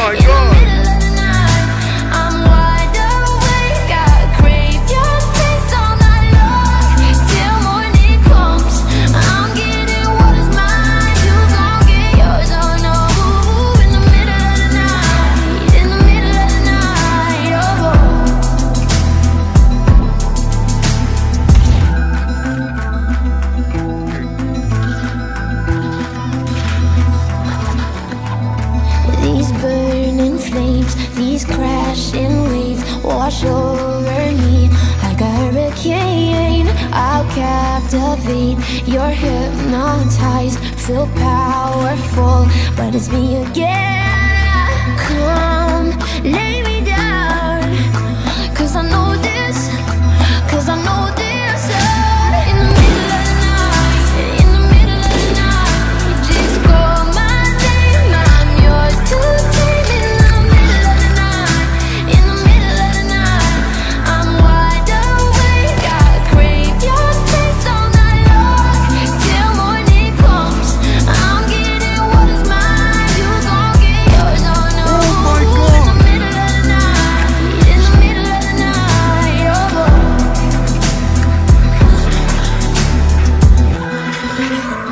my god. Ocean waves wash over me. Like a hurricane, I'll captivate. You're hypnotized, feel powerful. But it's me again.